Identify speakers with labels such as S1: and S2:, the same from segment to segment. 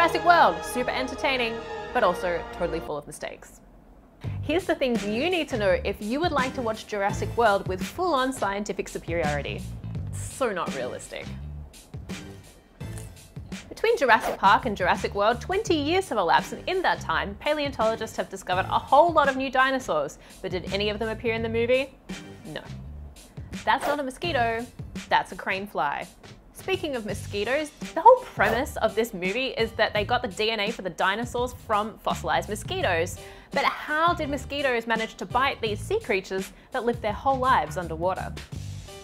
S1: Jurassic World, super entertaining, but also totally full of mistakes. Here's the things you need to know if you would like to watch Jurassic World with full-on scientific superiority. So not realistic. Between Jurassic Park and Jurassic World, 20 years have elapsed and in that time, paleontologists have discovered a whole lot of new dinosaurs. But did any of them appear in the movie? No. That's not a mosquito, that's a crane fly. Speaking of mosquitoes, the whole premise of this movie is that they got the DNA for the dinosaurs from fossilized mosquitoes. But how did mosquitoes manage to bite these sea creatures that lived their whole lives underwater?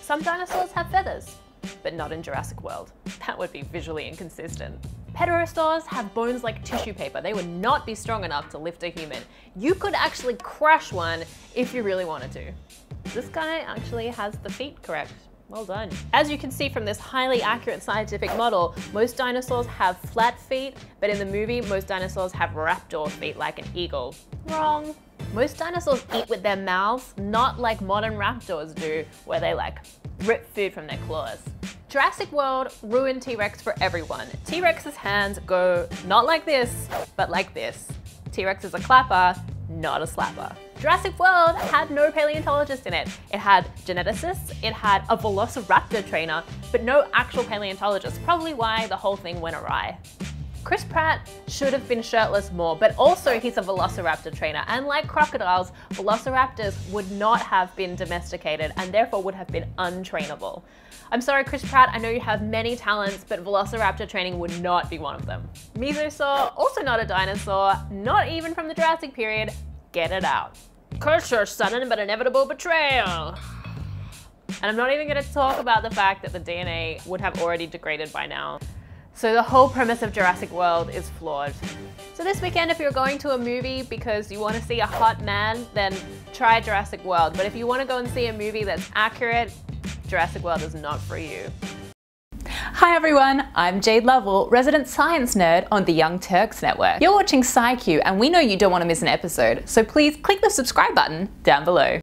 S1: Some dinosaurs have feathers, but not in Jurassic World. That would be visually inconsistent. Pterosaurs have bones like tissue paper. They would not be strong enough to lift a human. You could actually crush one if you really wanted to. This guy actually has the feet correct. Well done. As you can see from this highly accurate scientific model, most dinosaurs have flat feet, but in the movie, most dinosaurs have raptor feet like an eagle. Wrong. Most dinosaurs eat with their mouths, not like modern raptors do, where they like rip food from their claws. Jurassic World ruined T-Rex for everyone. T-Rex's hands go not like this, but like this. T-Rex is a clapper, not a slapper. Jurassic World had no paleontologist in it. It had geneticists, it had a velociraptor trainer, but no actual paleontologist, probably why the whole thing went awry. Chris Pratt should have been shirtless more, but also he's a velociraptor trainer, and like crocodiles, velociraptors would not have been domesticated and therefore would have been untrainable. I'm sorry, Chris Pratt, I know you have many talents, but velociraptor training would not be one of them. Mosasaur, also not a dinosaur, not even from the Jurassic period, get it out. Cursor, sudden but inevitable betrayal. And I'm not even gonna talk about the fact that the DNA would have already degraded by now. So the whole premise of Jurassic World is flawed. So this weekend, if you're going to a movie because you want to see a hot man, then try Jurassic World. But if you want to go and see a movie that's accurate, Jurassic World is not for you.
S2: Hi everyone, I'm Jayde Lovell, resident science nerd on the Young Turks Network. You're watching SciQ and we know you don't want to miss an episode, so please click the subscribe button down below.